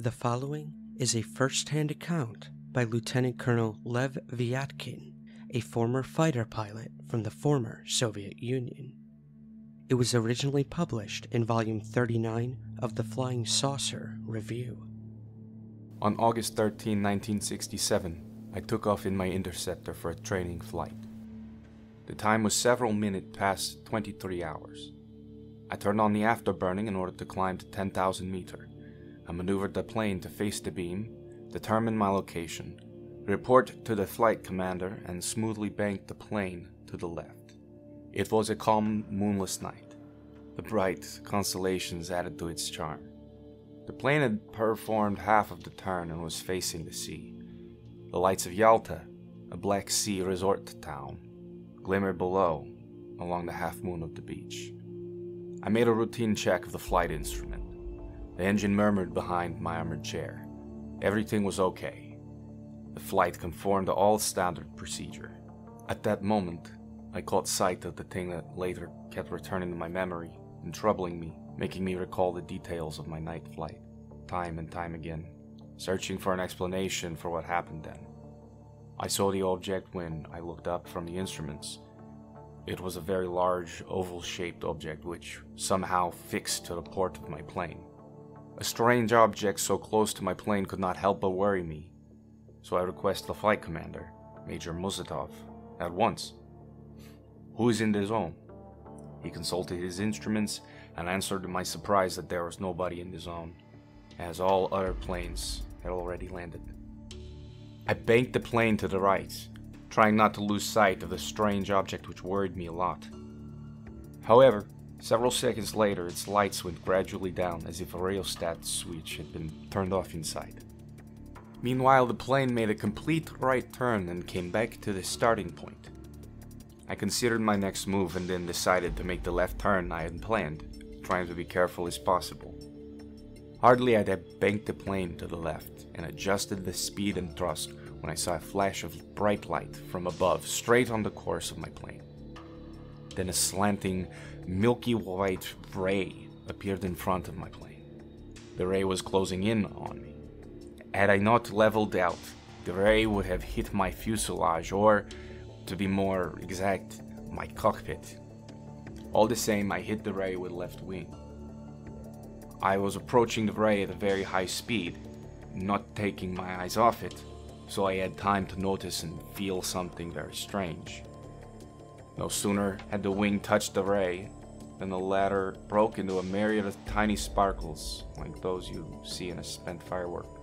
The following is a first hand account by Lieutenant Colonel Lev Vyatkin, a former fighter pilot from the former Soviet Union. It was originally published in Volume 39 of the Flying Saucer Review. On August 13, 1967, I took off in my interceptor for a training flight. The time was several minutes past 23 hours. I turned on the afterburning in order to climb to 10,000 meter. I maneuvered the plane to face the beam, determined my location, report to the flight commander, and smoothly banked the plane to the left. It was a calm, moonless night. The bright constellations added to its charm. The plane had performed half of the turn and was facing the sea. The lights of Yalta, a Black Sea resort town, glimmered below along the half moon of the beach. I made a routine check of the flight instrument. The engine murmured behind my armored chair. Everything was okay. The flight conformed to all standard procedure. At that moment, I caught sight of the thing that later kept returning to my memory and troubling me, making me recall the details of my night flight, time and time again, searching for an explanation for what happened then. I saw the object when I looked up from the instruments. It was a very large, oval shaped object which somehow fixed to the port of my plane. A strange object so close to my plane could not help but worry me, so I requested the flight commander, Major Muzatov, at once. Who is in the zone? He consulted his instruments and answered to my surprise that there was nobody in the zone, as all other planes had already landed. I banked the plane to the right, trying not to lose sight of the strange object which worried me a lot. However, several seconds later, its lights went gradually down as if a rheostat switch had been turned off inside. Meanwhile, the plane made a complete right turn and came back to the starting point. I considered my next move and then decided to make the left turn I had planned, trying to be careful as possible. Hardly had I banked the plane to the left and adjusted the speed and thrust when I saw a flash of bright light from above straight on the course of my plane. Then a slanting, milky white ray appeared in front of my plane. The ray was closing in on me. Had I not leveled out, the ray would have hit my fuselage, or, to be more exact, my cockpit. All the same, I hit the ray with left wing. I was approaching the ray at a very high speed, not taking my eyes off it, so I had time to notice and feel something very strange. No sooner had the wing touched the ray than the latter broke into a myriad of tiny sparkles like those you see in a spent firework.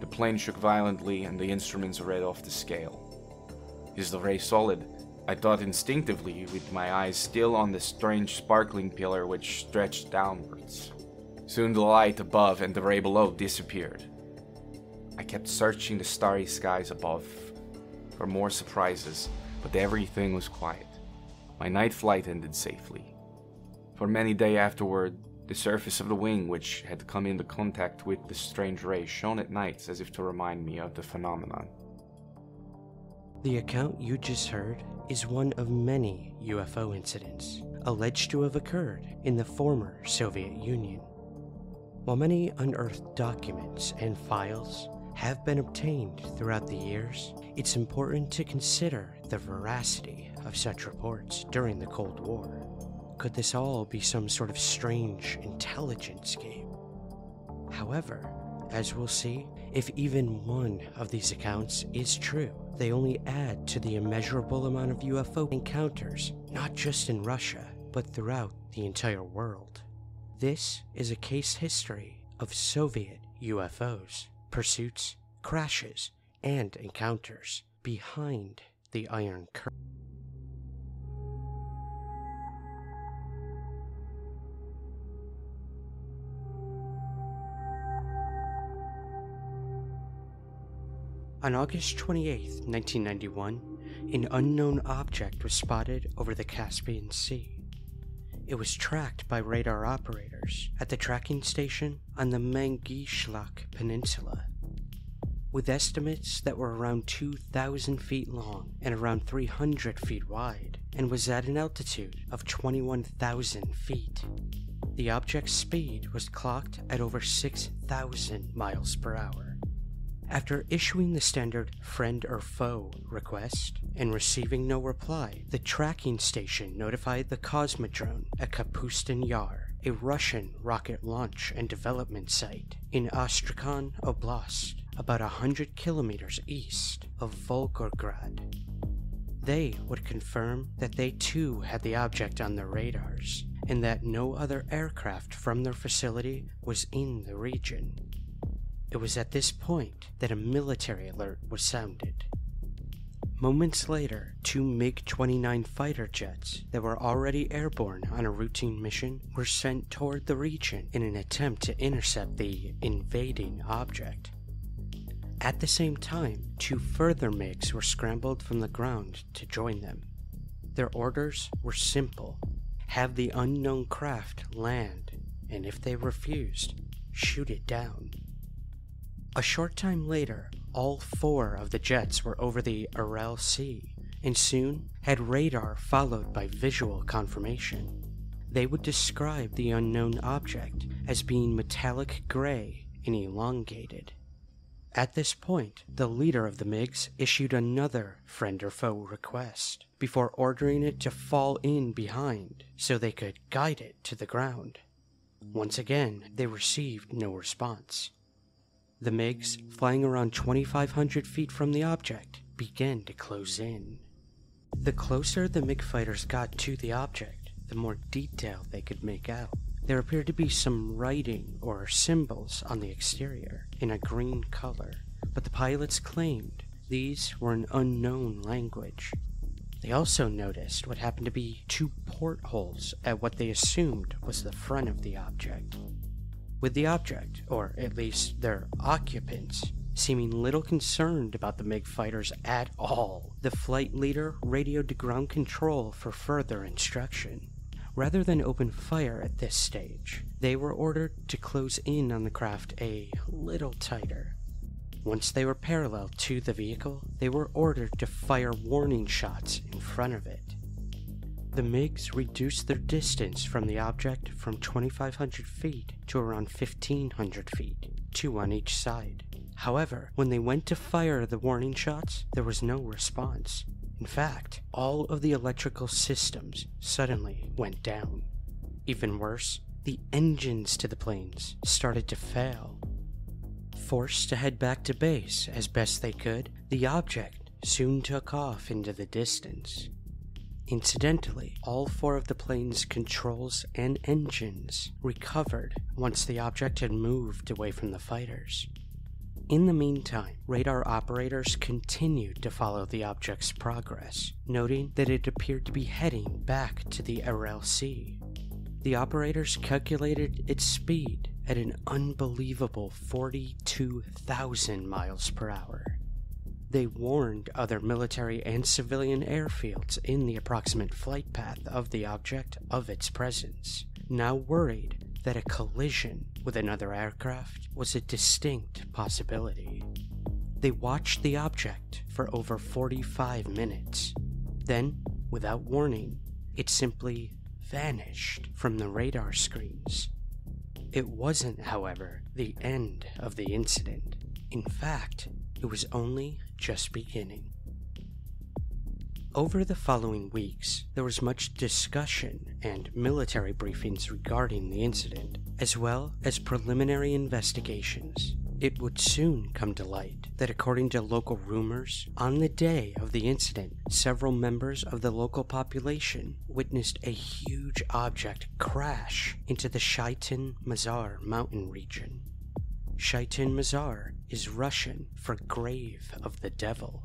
The plane shook violently and the instruments read off the scale. Is the ray solid? I thought instinctively, with my eyes still on the strange sparkling pillar which stretched downwards. Soon the light above and the ray below disappeared. I kept searching the starry skies above for more surprises, but everything was quiet. My night flight ended safely. For many days afterward, the surface of the wing, which had come into contact with the strange ray, shone at nights as if to remind me of the phenomenon. The account you just heard is one of many UFO incidents alleged to have occurred in the former Soviet Union. While many unearthed documents and files have been obtained throughout the years, it's important to consider the veracity of such reports during the Cold War. Could this all be some sort of strange intelligence game? However, as we'll see, if even one of these accounts is true, they only add to the immeasurable amount of UFO encounters, not just in Russia, but throughout the entire world. This is a case history of Soviet UFOs, pursuits, crashes, and encounters behind the Iron Curtain. On August 28, 1991, an unknown object was spotted over the Caspian Sea. It was tracked by radar operators at the tracking station on the Mangyshlak Peninsula. With estimates that were around 2,000 feet long and around 300 feet wide, and was at an altitude of 21,000 feet. the object's speed was clocked at over 6,000 miles per hour. After issuing the standard friend or foe request and receiving no reply, the tracking station notified the Cosmodrome at Kapustin Yar, a Russian rocket launch and development site in Astrakhan Oblast, about hundred kilometers east of Volgograd. They would confirm that they too had the object on their radars and that no other aircraft from their facility was in the region. It was at this point that a military alert was sounded. Moments later, two MiG 29 fighter jets that were already airborne on a routine mission were sent toward the region in an attempt to intercept the invading object. At the same time, two further MiGs were scrambled from the ground to join them. Their orders were simple have the unknown craft land, and if they refused, shoot it down. A short time later, all four of the jets were over the Aral Sea, and soon had radar followed by visual confirmation. They would describe the unknown object as being metallic gray and elongated. At this point, the leader of the MiGs issued another friend or foe request before ordering it to fall in behind so they could guide it to the ground. Once again, they received no response. The MiGs, flying around 2,500 feet from the object, began to close in. The closer the MiG fighters got to the object, the more detail they could make out. There appeared to be some writing or symbols on the exterior in a green color, but the pilots claimed these were an unknown language. They also noticed what happened to be two portholes at what they assumed was the front of the object. With the object, or at least their occupants, seeming little concerned about the MiG fighters at all, the flight leader radioed to ground control for further instruction. Rather than open fire at this stage, they were ordered to close in on the craft a little tighter. Once they were parallel to the vehicle, they were ordered to fire warning shots in front of it. The MiGs reduced their distance from the object from 2,500 feet to around 1,500 feet, two on each side. However, when they went to fire the warning shots, there was no response, in fact, all of the electrical systems suddenly went down. Even worse, the engines to the planes started to fail. Forced to head back to base as best they could, the object soon took off into the distance. Incidentally, all four of the plane's controls and engines recovered once the object had moved away from the fighters. In the meantime, radar operators continued to follow the object's progress, noting that it appeared to be heading back to the Sea. The operators calculated its speed at an unbelievable 42,000 miles per hour. They warned other military and civilian airfields in the approximate flight path of the object of its presence, now worried that a collision with another aircraft was a distinct possibility. They watched the object for over 45 minutes. Then, without warning, it simply vanished from the radar screens. It wasn't, however, the end of the incident. In fact, it was only just beginning. Over the following weeks, there was much discussion and military briefings regarding the incident, as well as preliminary investigations. It would soon come to light that, according to local rumors, on the day of the incident, several members of the local population witnessed a huge object crash into the Shaitan Mazar mountain region. Shaitan Mazar is Russian for grave of the devil.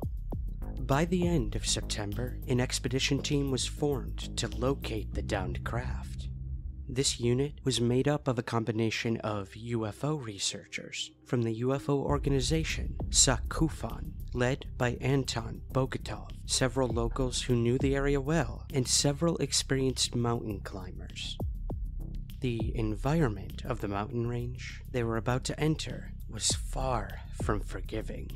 By the end of September, an expedition team was formed to locate the downed craft. This unit was made up of a combination of UFO researchers from the UFO organization Sakufan, led by Anton Bogatov, several locals who knew the area well, and several experienced mountain climbers. The environment of the mountain range they were about to enter was far from forgiving.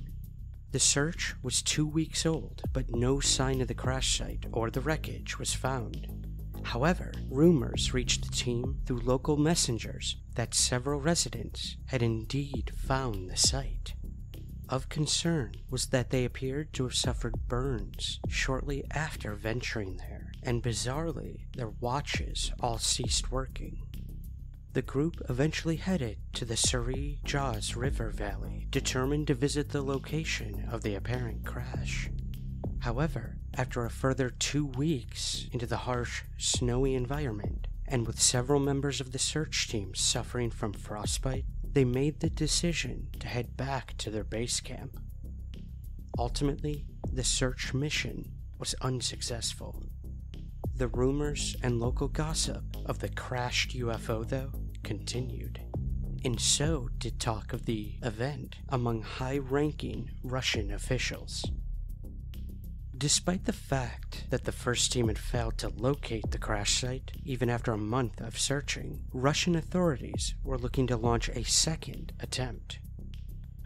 The search was two weeks old, but no sign of the crash site or the wreckage was found. However, rumors reached the team through local messengers that several residents had indeed found the site. Of concern was that they appeared to have suffered burns shortly after venturing there, and bizarrely, their watches all ceased working. The group eventually headed to the Sary-Dzhaz River Valley, determined to visit the location of the apparent crash. However, after a further two weeks into the harsh, snowy environment, and with several members of the search team suffering from frostbite, they made the decision to head back to their base camp. Ultimately, the search mission was unsuccessful. The rumors and local gossip of the crashed UFO, though, continued. And so did talk of the event among high ranking Russian officials. Despite the fact that the first team had failed to locate the crash site, even after a month of searching, Russian authorities were looking to launch a second attempt.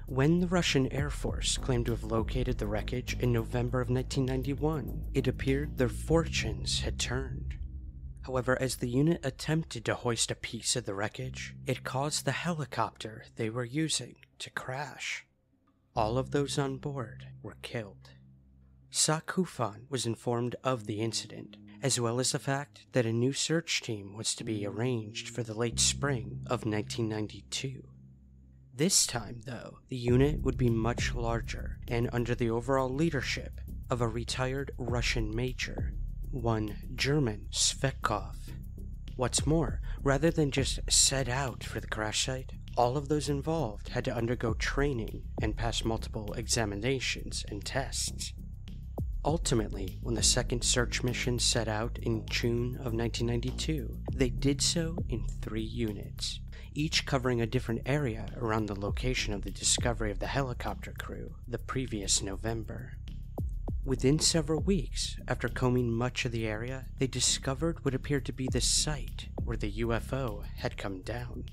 When the Russian Air Force claimed to have located the wreckage in November of 1991, it appeared their fortunes had turned. However, as the unit attempted to hoist a piece of the wreckage, it caused the helicopter they were using to crash. All of those on board were killed. Sakufan was informed of the incident, as well as the fact that a new search team was to be arranged for the late spring of 1992. This time, though, the unit would be much larger and under the overall leadership of a retired Russian major, one German Svetkov. What's more, rather than just set out for the crash site, all of those involved had to undergo training and pass multiple examinations and tests. Ultimately, when the second search mission set out in June of 1992, they did so in three units, each covering a different area around the location of the discovery of the helicopter crew the previous November. Within several weeks, after combing much of the area, they discovered what appeared to be the site where the UFO had come down.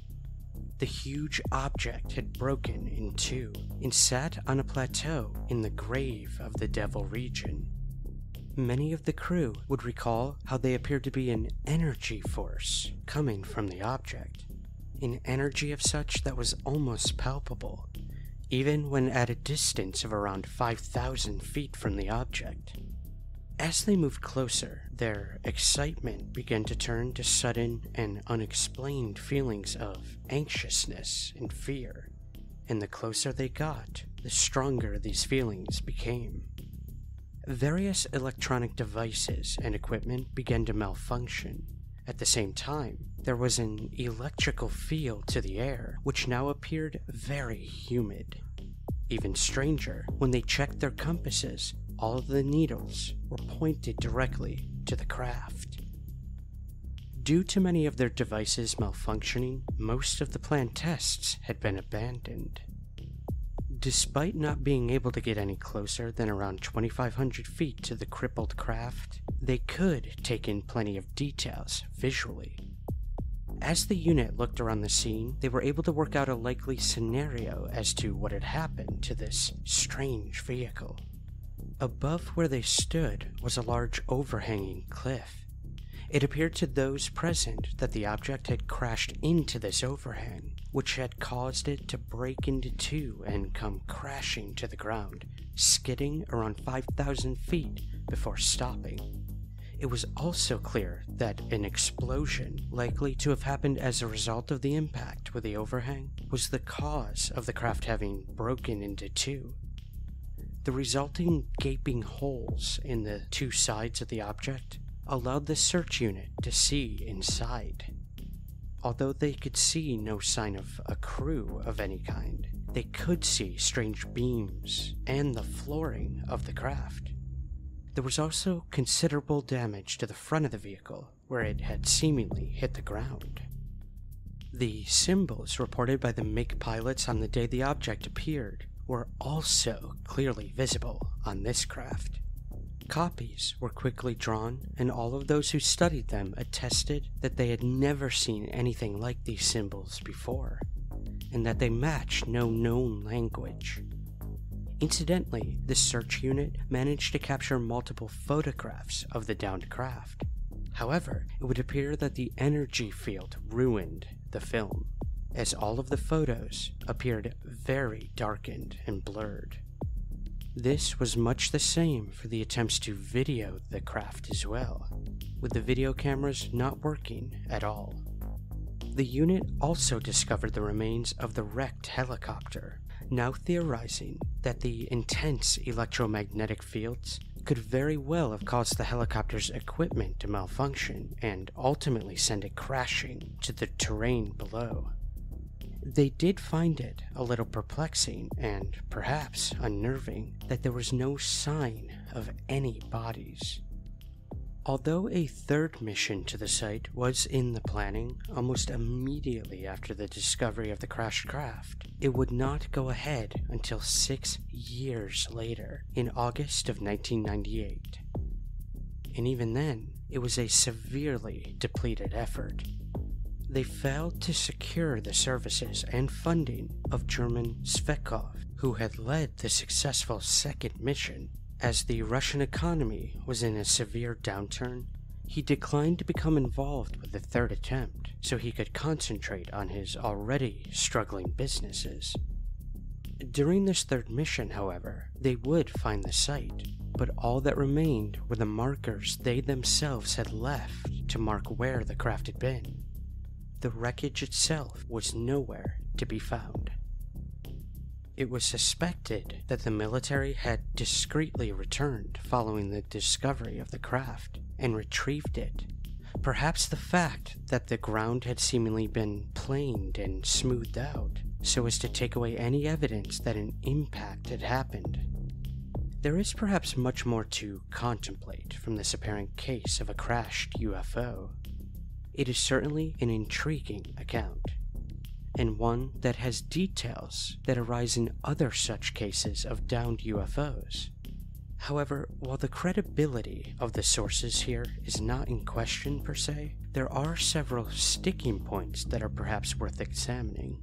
The huge object had broken in two and sat on a plateau in the grave of the Devil region. Many of the crew would recall how they appeared to be an energy force coming from the object, an energy of such that was almost palpable, even when at a distance of around 5,000 feet from the object. As they moved closer, their excitement began to turn to sudden and unexplained feelings of anxiousness and fear, and the closer they got, the stronger these feelings became. Various electronic devices and equipment began to malfunction. At the same time, there was an electrical feel to the air, which now appeared very humid. Even stranger, when they checked their compasses, all of the needles were pointed directly to the craft. Due to many of their devices malfunctioning, most of the planned tests had been abandoned. Despite not being able to get any closer than around 2,500 feet to the crippled craft, they could take in plenty of details visually. As the unit looked around the scene, they were able to work out a likely scenario as to what had happened to this strange vehicle. Above where they stood was a large overhanging cliff. It appeared to those present that the object had crashed into this overhang, which had caused it to break into two and come crashing to the ground, skidding around 5,000 feet before stopping. It was also clear that an explosion, likely to have happened as a result of the impact with the overhang, was the cause of the craft having broken into two the resulting gaping holes in the two sides of the object allowed the search unit to see inside. Although they could see no sign of a crew of any kind, they could see strange beams and the flooring of the craft. There was also considerable damage to the front of the vehicle, where it had seemingly hit the ground. The symbols reported by the MiG pilots on the day the object appeared were also clearly visible on this craft. Copies were quickly drawn, and all of those who studied them attested that they had never seen anything like these symbols before, and that they matched no known language. Incidentally, the search unit managed to capture multiple photographs of the downed craft. However, it would appear that the energy field ruined the film, as all of the photos appeared very darkened and blurred. This was much the same for the attempts to video the craft as well, with the video cameras not working at all. The unit also discovered the remains of the wrecked helicopter, now theorizing that the intense electromagnetic fields could very well have caused the helicopter's equipment to malfunction and ultimately send it crashing to the terrain below. They did find it a little perplexing and perhaps unnerving that there was no sign of any bodies. Although a third mission to the site was in the planning almost immediately after the discovery of the crashed craft, it would not go ahead until six years later, in August of 1998. And even then, it was a severely depleted effort. They failed to secure the services and funding of German Zhvekov, who had led the successful second mission as the Russian economy was in a severe downturn, he declined to become involved with the third attempt so he could concentrate on his already struggling businesses. During this third mission, however, they would find the site, but all that remained were the markers they themselves had left to mark where the craft had been. The wreckage itself was nowhere to be found. It was suspected that the military had discreetly returned following the discovery of the craft and retrieved it. Perhaps the fact that the ground had seemingly been planed and smoothed out so as to take away any evidence that an impact had happened. There is perhaps much more to contemplate from this apparent case of a crashed UFO. It is certainly an intriguing account and one that has details that arise in other such cases of downed UFOs. However, while the credibility of the sources here is not in question per se, there are several sticking points that are perhaps worth examining.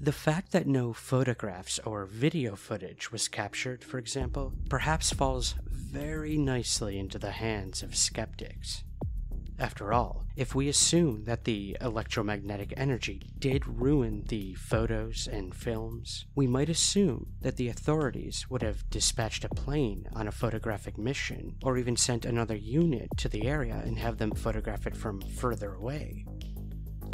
The fact that no photographs or video footage was captured, for example, perhaps falls very nicely into the hands of skeptics. After all, if we assume that the electromagnetic energy did ruin the photos and films, we might assume that the authorities would have dispatched a plane on a photographic mission, or even sent another unit to the area and have them photograph it from further away.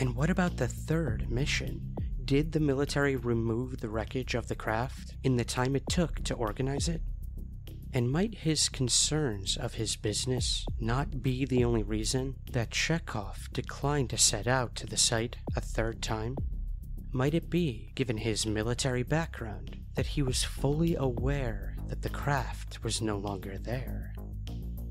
And what about the third mission? Did the military remove the wreckage of the craft in the time it took to organize it? And might his concerns of his business not be the only reason that Chekhov declined to set out to the site a third time? Might it be, given his military background, that he was fully aware that the craft was no longer there?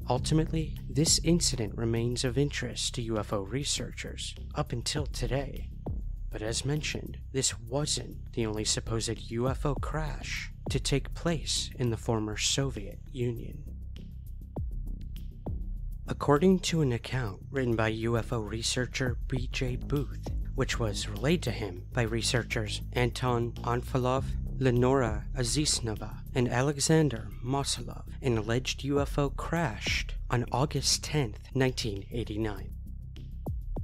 Ultimately, this incident remains of interest to UFO researchers up until today. But as mentioned, this wasn't the only supposed UFO crash to take place in the former Soviet Union. According to an account written by UFO researcher B.J. Booth, which was relayed to him by researchers Anton Anfalov, Lenora Azisnova, and Alexander Mosolov, an alleged UFO crashed on August 10, 1989.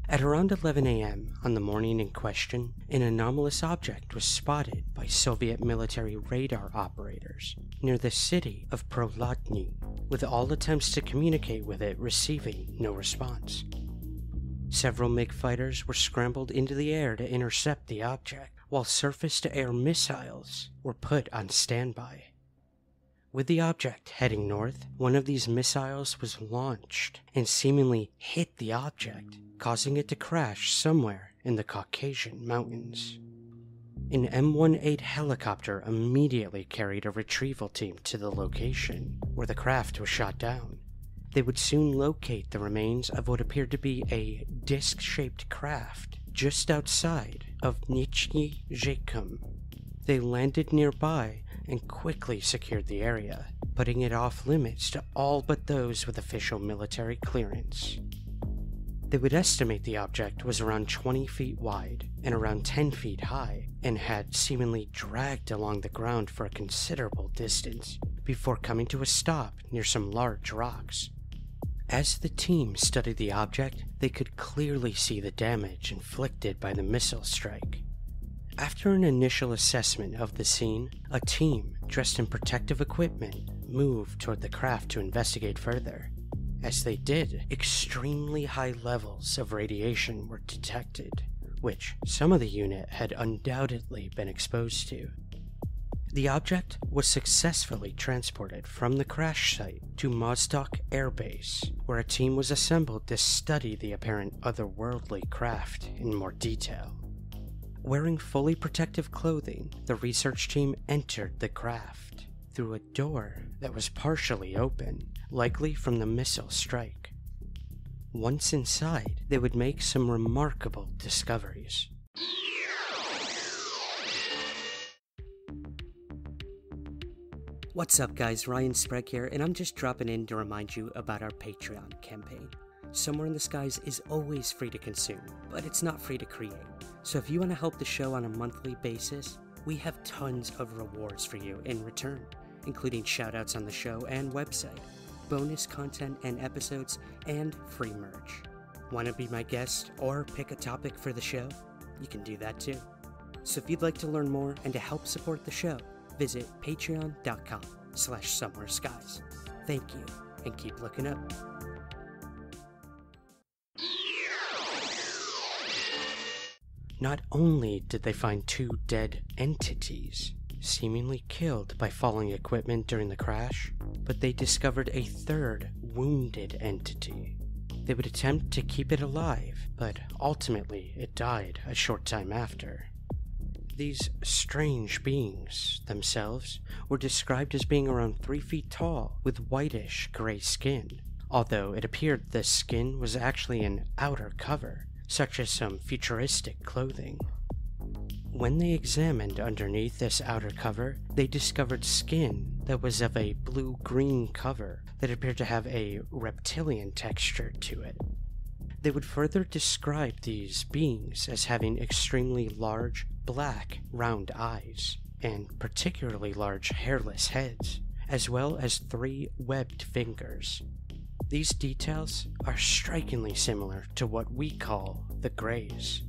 At around 11 a.m. on the morning in question, an anomalous object was spotted by Soviet military radar operators near the city of Prokhladny, with all attempts to communicate with it receiving no response. Several MiG fighters were scrambled into the air to intercept the object, while surface to air missiles were put on standby. With the object heading north, one of these missiles was launched and seemingly hit the object, causing it to crash somewhere in the Caucasian mountains. An M18 helicopter immediately carried a retrieval team to the location where the craft was shot down. They would soon locate the remains of what appeared to be a disc shaped craft just outside of Nizhny Zhaykum. They landed nearby and quickly secured the area, putting it off limits to all but those with official military clearance. They would estimate the object was around 20 feet wide and around 10 feet high, and had seemingly dragged along the ground for a considerable distance before coming to a stop near some large rocks. As the team studied the object, they could clearly see the damage inflicted by the missile strike. After an initial assessment of the scene, a team dressed in protective equipment moved toward the craft to investigate further. As they did, extremely high levels of radiation were detected, which some of the unit had undoubtedly been exposed to. The object was successfully transported from the crash site to Mozdok Air Base, where a team was assembled to study the apparent otherworldly craft in more detail. Wearing fully protective clothing, the research team entered the craft through a door that was partially open, likely from the missile strike. Once inside, they would make some remarkable discoveries. What's up, guys? Ryan Sprague here, and I'm just dropping in to remind you about our Patreon campaign. Somewhere in the Skies is always free to consume, but it's not free to create. So if you want to help the show on a monthly basis, we have tons of rewards for you in return, including shoutouts on the show and website, bonus content and episodes, and free merch. Want to be my guest or pick a topic for the show? You can do that too. So if you'd like to learn more and to help support the show, visit patreon.com slash somewhere skies. Thank you, and keep looking up. Not only did they find two dead entities, seemingly killed by falling equipment during the crash, but they discovered a third wounded entity. They would attempt to keep it alive, but ultimately it died a short time after. These strange beings themselves were described as being around three feet tall with whitish gray skin, although it appeared the skin was actually an outer cover, such as some futuristic clothing. When they examined underneath this outer cover, they discovered skin that was of a blue green cover that appeared to have a reptilian texture to it. They would further describe these beings as having extremely large, black, round eyes, and particularly large hairless heads, as well as three webbed fingers. These details are strikingly similar to what we call the Greys.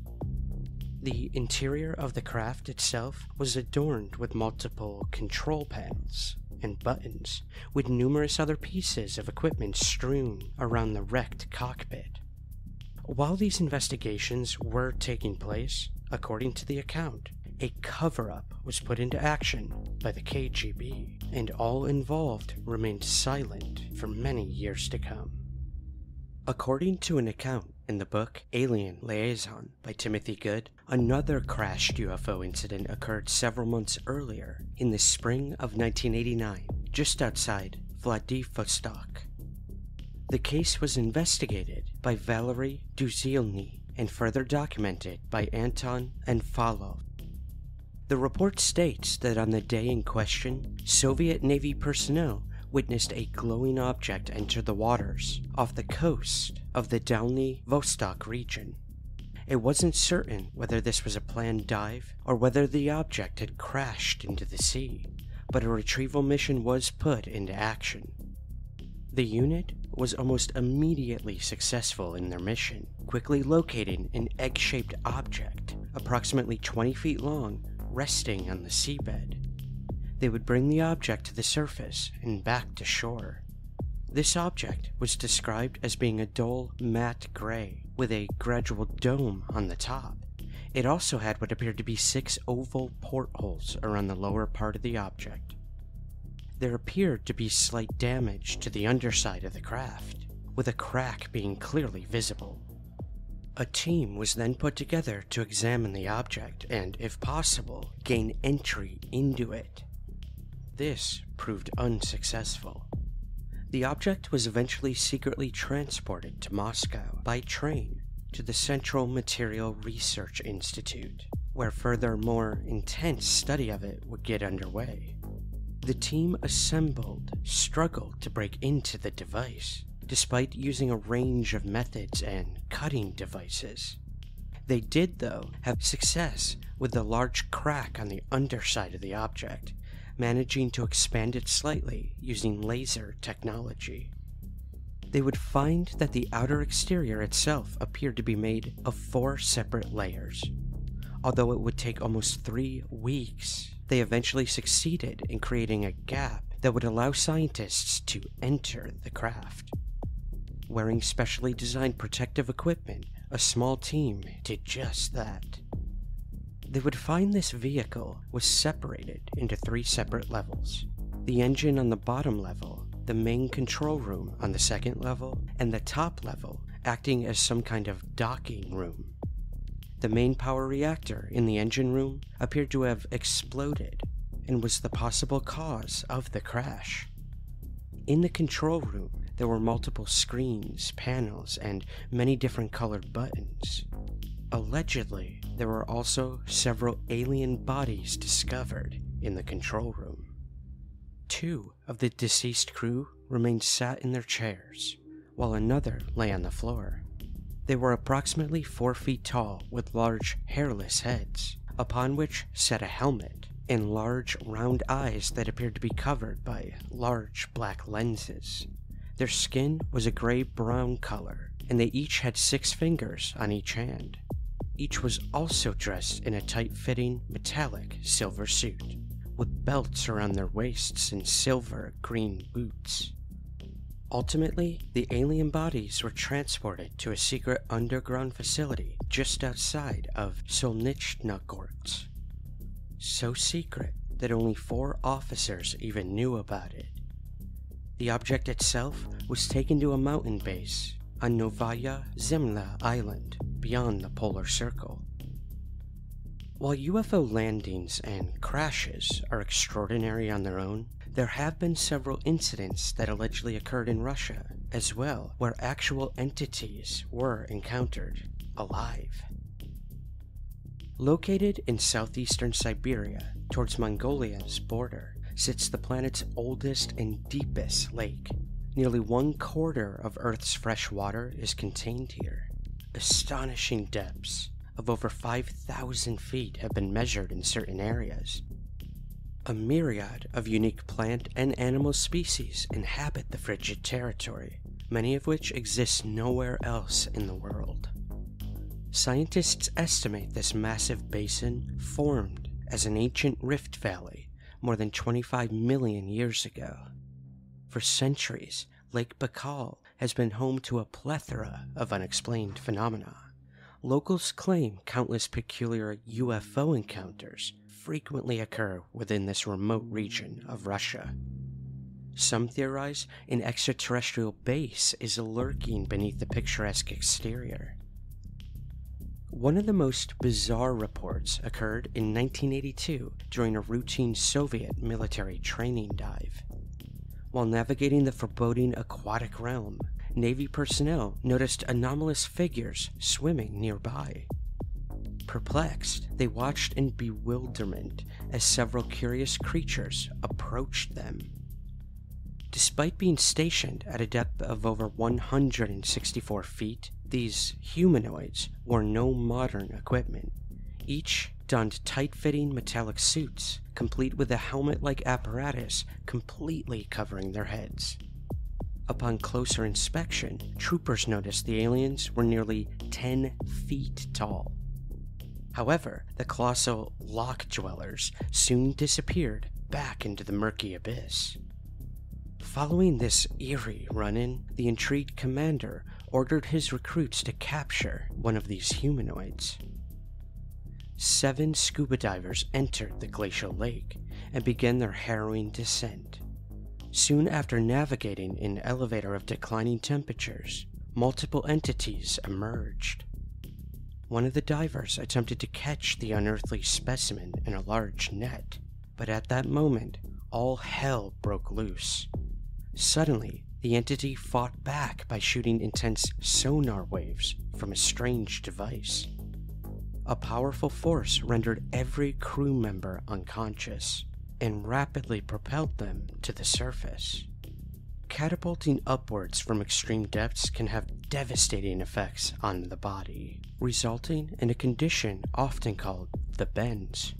The interior of the craft itself was adorned with multiple control panels and buttons, with numerous other pieces of equipment strewn around the wrecked cockpit. While these investigations were taking place, according to the account, a cover up was put into action by the KGB, and all involved remained silent for many years to come. According to an account in the book Alien Liaison by Timothy Good, another crashed UFO incident occurred several months earlier in the spring of 1989, just outside Vladivostok. The case was investigated by Valery Dvuzhilny and further documented by Anton Anfalov. The report states that on the day in question, Soviet Navy personnel witnessed a glowing object enter the waters off the coast of the Dalny Vostok region. It wasn't certain whether this was a planned dive or whether the object had crashed into the sea, but a retrieval mission was put into action. The unit was almost immediately successful in their mission, quickly locating an egg shaped object approximately 20 feet long resting on the seabed. They would bring the object to the surface and back to shore. This object was described as being a dull matte gray with a gradual dome on the top. It also had what appeared to be six oval portholes around the lower part of the object. There appeared to be slight damage to the underside of the craft, with a crack being clearly visible. A team was then put together to examine the object and, if possible, gain entry into it. This proved unsuccessful. The object was eventually secretly transported to Moscow by train to the Central Material Research Institute, where further, more intense study of it would get underway. The team assembled struggled to break into the device, despite using a range of methods and cutting devices. They did, though, have success with the large crack on the underside of the object, managing to expand it slightly using laser technology. they would find that the outer exterior itself appeared to be made of four separate layers. Although it would take almost three weeks, they eventually succeeded in creating a gap that would allow scientists to enter the craft. Wearing specially designed protective equipment, a small team did just that. They would find this vehicle was separated into three separate levels. The engine on the bottom level, the main control room on the second level, and the top level acting as some kind of docking room. The main power reactor in the engine room appeared to have exploded and was the possible cause of the crash. In the control room, there were multiple screens, panels, and many different colored buttons. Allegedly, there were also several alien bodies discovered in the control room. Two of the deceased crew remained sat in their chairs, while another lay on the floor. They were approximately four feet tall with large, hairless heads, upon which sat a helmet and large, round eyes that appeared to be covered by large black lenses. Their skin was a gray brown color, and they each had six fingers on each hand. Each was also dressed in a tight fitting, metallic silver suit, with belts around their waists and silver green boots. Ultimately, the alien bodies were transported to a secret underground facility just outside of Solnechnogorsk. So secret that only four officers even knew about it. The object itself was taken to a mountain base on Novaya Zemlya Island beyond the polar circle. While UFO landings and crashes are extraordinary on their own, there have been several incidents that allegedly occurred in Russia as well, where actual entities were encountered alive. Located in southeastern Siberia, towards Mongolia's border, sits the planet's oldest and deepest lake. Nearly one quarter of Earth's fresh water is contained here. Astonishing depths of over 5,000 feet have been measured in certain areas, a myriad of unique plant and animal species inhabit the frigid territory, many of which exist nowhere else in the world. Scientists estimate this massive basin formed as an ancient rift valley more than 25 million years ago. For centuries, Lake Baikal has been home to a plethora of unexplained phenomena. Locals claim countless peculiar UFO encounters frequently occur within this remote region of Russia. Some theorize an extraterrestrial base is lurking beneath the picturesque exterior. One of the most bizarre reports occurred in 1982 during a routine Soviet military training dive. While navigating the foreboding aquatic realm, Navy personnel noticed anomalous figures swimming nearby. Perplexed, they watched in bewilderment as several curious creatures approached them. Despite being stationed at a depth of over 164 feet, these humanoids wore no modern equipment. Each donned tight fitting metallic suits, complete with a helmet like apparatus completely covering their heads. Upon closer inspection, troopers noticed the aliens were nearly 10 feet tall However, the colossal loch dwellers soon disappeared back into the murky abyss. Following this eerie run in, the intrigued commander ordered his recruits to capture one of these humanoids. Seven scuba divers entered the glacial lake and began their harrowing descent. Soon after navigating an elevator of declining temperatures, multiple entities emerged. One of the divers attempted to catch the unearthly specimen in a large net, but at that moment, all hell broke loose. Suddenly, the entity fought back by shooting intense sonar waves from a strange device. A powerful force rendered every crew member unconscious and rapidly propelled them to the surface. Catapulting upwards from extreme depths can have devastating effects on the body, resulting in a condition often called the bends.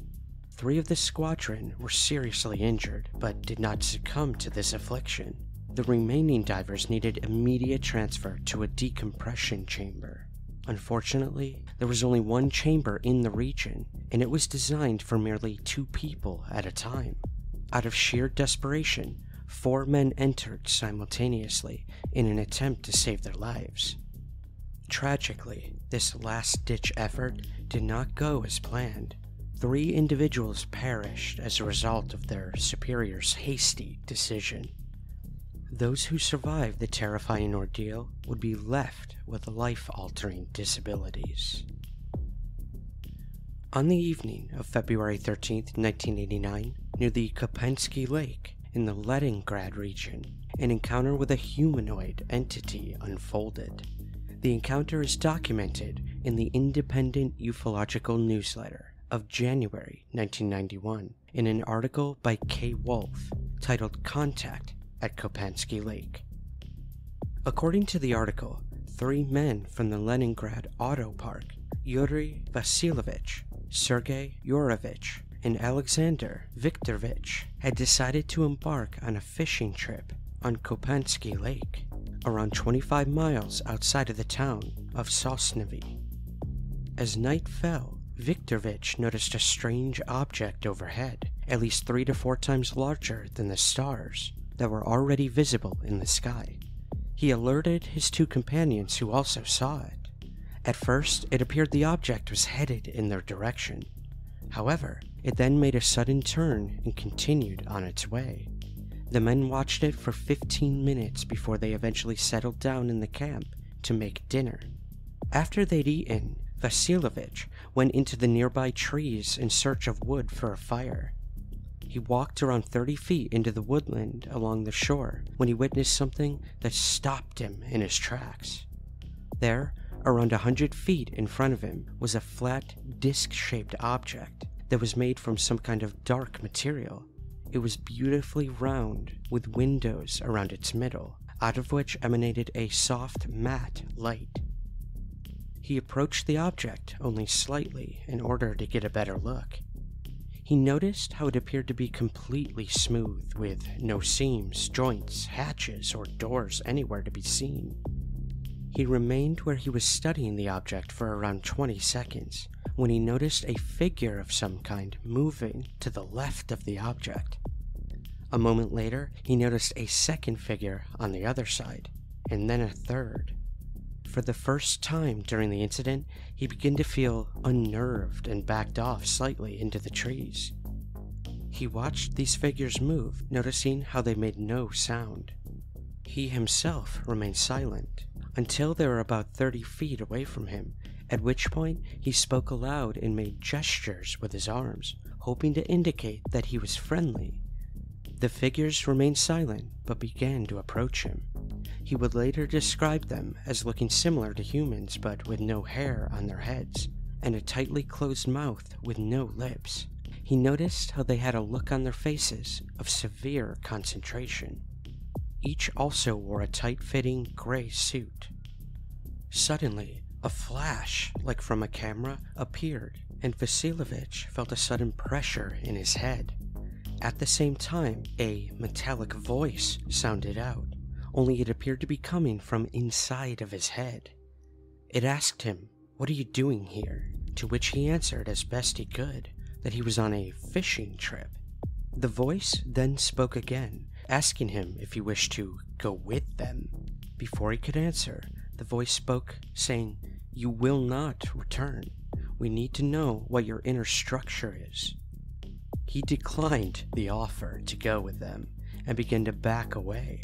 Three of the squadron were seriously injured, but did not succumb to this affliction. the remaining divers needed immediate transfer to a decompression chamber. Unfortunately, there was only one chamber in the region, and it was designed for merely two people at a time. Out of sheer desperation, four men entered simultaneously in an attempt to save their lives. Tragically, this last ditch effort did not go as planned. Three individuals perished as a result of their superior's hasty decision. Those who survived the terrifying ordeal would be left with life altering disabilities. On the evening of February 13, 1989, near the Kopensky Lake in the Leningrad region, an encounter with a humanoid entity unfolded. The encounter is documented in the Independent Ufological Newsletter of January 1991 in an article by Kay Wolf titled Contact at Kopensky Lake. According to the article, three men from the Leningrad Auto Park, Yuri Vasilovich, Sergei Yurovich, and Alexander Viktorovich, had decided to embark on a fishing trip on Kopensky Lake around 25 miles outside of the town of Sosnovy. As night fell, Viktorovich noticed a strange object overhead, at least three to four times larger than the stars that were already visible in the sky. He alerted his two companions who also saw it. At first, it appeared the object was headed in their direction. However, it then made a sudden turn and continued on its way. The men watched it for 15 minutes before they eventually settled down in the camp to make dinner. After they'd eaten, Vasilovich went into the nearby trees in search of wood for a fire. He walked around 30 feet into the woodland along the shore when he witnessed something that stopped him in his tracks. There, around a 100 feet in front of him, was a flat, disc shaped object that was made from some kind of dark material. It was beautifully round, with windows around its middle, out of which emanated a soft, matte light. He approached the object only slightly in order to get a better look. He noticed how it appeared to be completely smooth, with no seams, joints, hatches, or doors anywhere to be seen. He remained where he was studying the object for around 20 seconds when he noticed a figure of some kind moving to the left of the object. A moment later, he noticed a second figure on the other side, and then a third. For the first time during the incident, he began to feel unnerved and backed off slightly into the trees. He watched these figures move, noticing how they made no sound. He himself remained silent until they were about 30 feet away from him at which point he spoke aloud and made gestures with his arms, hoping to indicate that he was friendly. The figures remained silent but began to approach him. He would later describe them as looking similar to humans but with no hair on their heads and a tightly closed mouth with no lips. He noticed how they had a look on their faces of severe concentration. Each also wore a tight fitting gray suit. Suddenly, a flash, like from a camera, appeared, and Vasilovich felt a sudden pressure in his head. At the same time, a metallic voice sounded out, only it appeared to be coming from inside of his head. It asked him, What are you doing here? To which he answered as best he could that he was on a fishing trip. The voice then spoke again, asking him if he wished to go with them. Before he could answer, the voice spoke, saying, You will not return. We need to know what your inner structure is. He declined the offer to go with them and began to back away.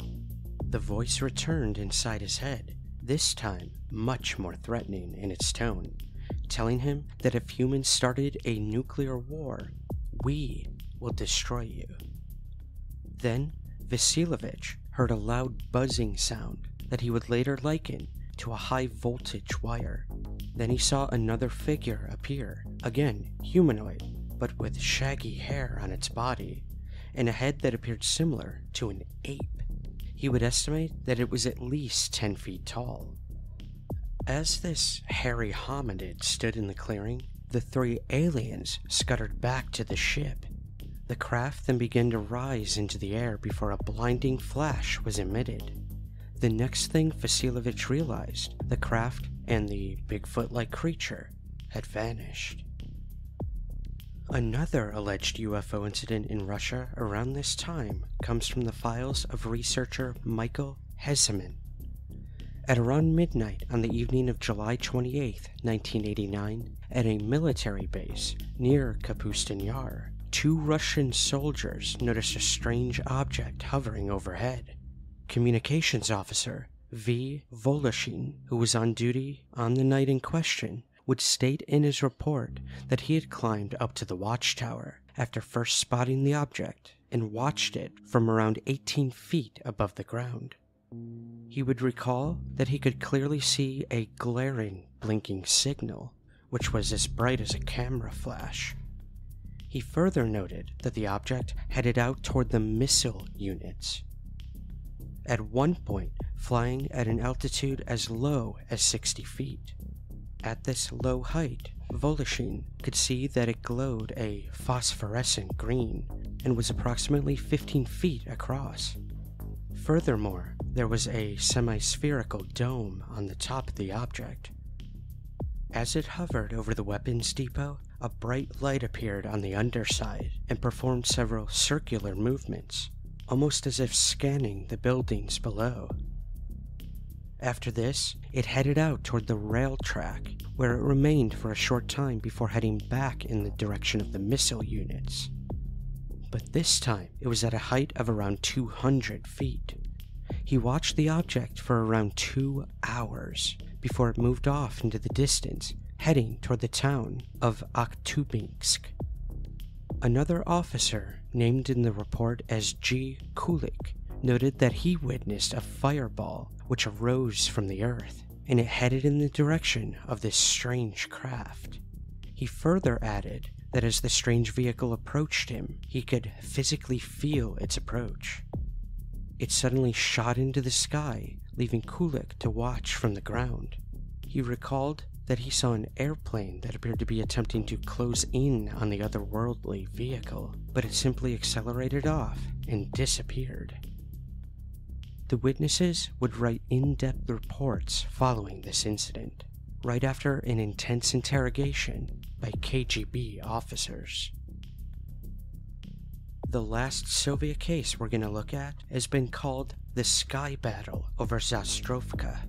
The voice returned inside his head, this time much more threatening in its tone, telling him that if humans started a nuclear war, we will destroy you. Then Vasilovich heard a loud buzzing sound that he would later liken to a high voltage wire. Then he saw another figure appear, again humanoid, but with shaggy hair on its body, and a head that appeared similar to an ape. He would estimate that it was at least 10 feet tall. As this hairy hominid stood in the clearing, the three aliens scuttered back to the ship. The craft then began to rise into the air before a blinding flash was emitted. The next thing Vasilovich realized, the craft and the Bigfoot like creature had vanished. Another alleged UFO incident in Russia around this time comes from the files of researcher Michael Hesemann. At around midnight on the evening of July 28, 1989, at a military base near Kapustin Yar, two Russian soldiers noticed a strange object hovering overhead. Communications officer V. Voloshin, who was on duty on the night in question, would state in his report that he had climbed up to the watchtower after first spotting the object and watched it from around 18 feet above the ground. He would recall that he could clearly see a glaring, blinking signal, which was as bright as a camera flash. He further noted that the object headed out toward the missile units. At one point, flying at an altitude as low as 60 feet. At this low height, Voloshin could see that it glowed a phosphorescent green and was approximately 15 feet across. Furthermore, there was a semi spherical dome on the top of the object. As it hovered over the weapons depot, a bright light appeared on the underside and performed several circular movements, almost as if scanning the buildings below. After this, it headed out toward the rail track, where it remained for a short time before heading back in the direction of the missile units. But this time, it was at a height of around 200 feet. He watched the object for around two hours before it moved off into the distance, heading toward the town of Akhtubinsk. Another officer, named in the report as G. Kulik, noted that he witnessed a fireball which arose from the earth, and it headed in the direction of this strange craft. He further added that as the strange vehicle approached him, he could physically feel its approach. It suddenly shot into the sky, leaving Kulik to watch from the ground. He recalled that he saw an airplane that appeared to be attempting to close in on the otherworldly vehicle, but it simply accelerated off and disappeared. The witnesses would write in depth reports following this incident, right after an intense interrogation by KGB officers. The last Soviet case we're going to look at has been called the Sky Battle over Zaostrovka.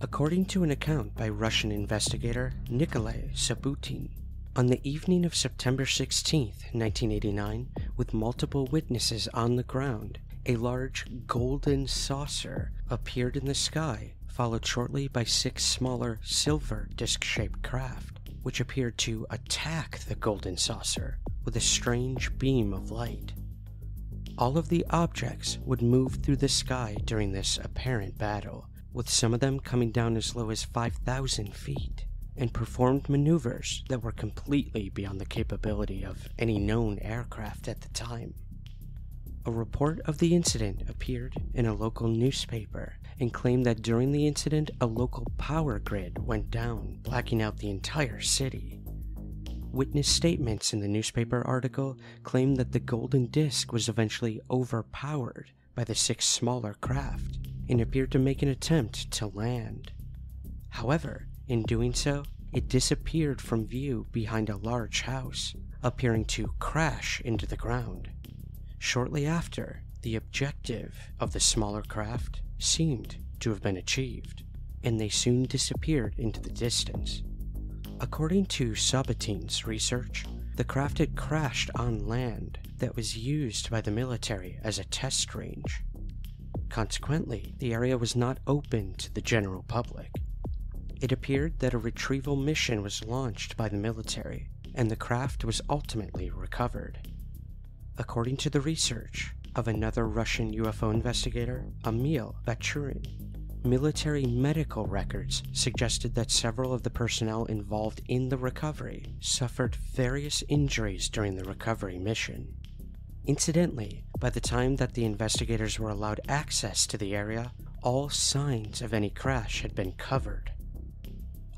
According to an account by Russian investigator Nikolai Sabutin, on the evening of September 16, 1989, with multiple witnesses on the ground, a large golden saucer appeared in the sky, followed shortly by six smaller silver disc shaped craft, which appeared to attack the golden saucer with a strange beam of light. All of the objects would move through the sky during this apparent battle, with some of them coming down as low as 5,000 feet, and performed maneuvers that were completely beyond the capability of any known aircraft at the time. A report of the incident appeared in a local newspaper and claimed that during the incident, a local power grid went down, blacking out the entire city. Witness statements in the newspaper article claimed that the golden disk was eventually overpowered by the six smaller craft and appeared to make an attempt to land. However, in doing so, it disappeared from view behind a large house, appearing to crash into the ground. Shortly after, the objective of the smaller craft seemed to have been achieved, and they soon disappeared into the distance. According to Sabatin's research, the craft had crashed on land that was used by the military as a test range. Consequently, the area was not open to the general public. It appeared that a retrieval mission was launched by the military, and the craft was ultimately recovered. According to the research of another Russian UFO investigator, Emil Bachurin, military medical records suggested that several of the personnel involved in the recovery suffered various injuries during the recovery mission. Incidentally, by the time that the investigators were allowed access to the area, all signs of any crash had been covered.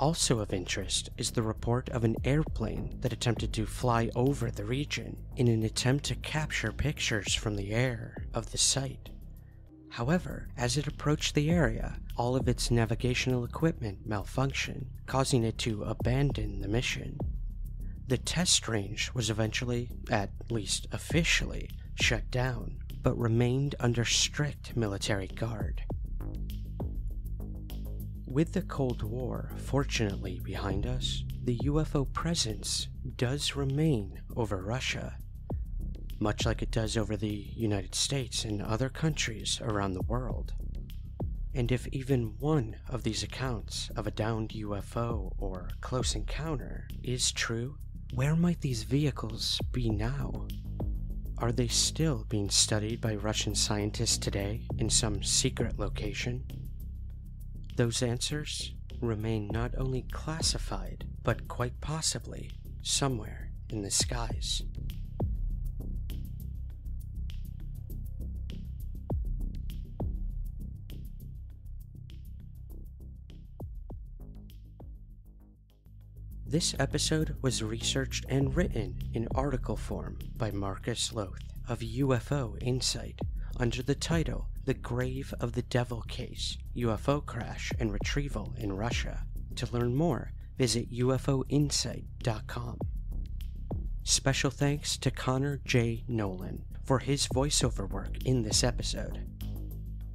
Also of interest is the report of an airplane that attempted to fly over the region in an attempt to capture pictures from the air of the site. However, as it approached the area, all of its navigational equipment malfunctioned, causing it to abandon the mission. The test range was eventually, at least officially, shut down, but remained under strict military guard. With the Cold War fortunately behind us, the UFO presence does remain over Russia, much like it does over the United States and other countries around the world. And if even one of these accounts of a downed UFO or close encounter is true, where might these vehicles be now? Are they still being studied by Russian scientists today in some secret location? Those answers remain not only classified, but quite possibly somewhere in the skies. This episode was researched and written in article form by Marcus Lowth of UFO Insight under the title The Grave of the Devil Case UFO Crash and Retrieval in Russia. To learn more, visit UFOinsight.com. Special thanks to Connor J. Nolan for his voiceover work in this episode.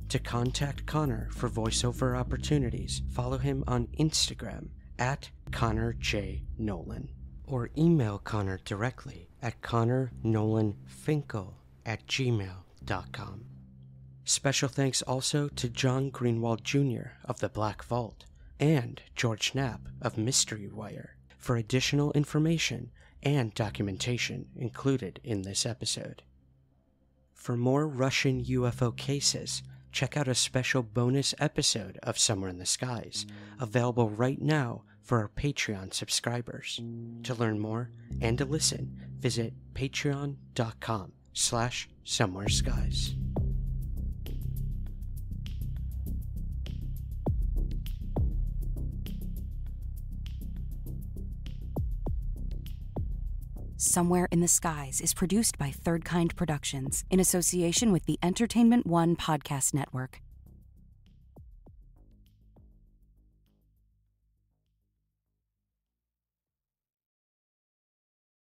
To contact Connor for voiceover opportunities, follow him on Instagram at Connor J. Nolan or email Connor directly at connornolanfinkel at gmail.com. Special thanks also to John Greenewald Jr. of The Black Vault and George Knapp of Mystery Wire for additional information and documentation included in this episode. For more Russian UFO cases, check out a special bonus episode of Somewhere in the Skies, available right now for our Patreon subscribers. To learn more and to listen, visit patreon.com slash somewhere skies. Somewhere in the Skies is produced by Third Kind Productions in association with the Entertainment One Podcast Network.